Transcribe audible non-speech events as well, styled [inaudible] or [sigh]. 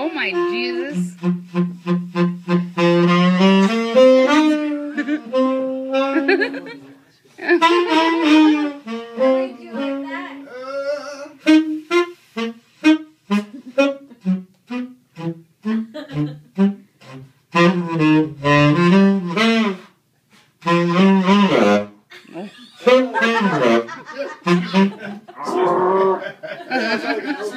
Oh Jesus. [laughs] Thank you.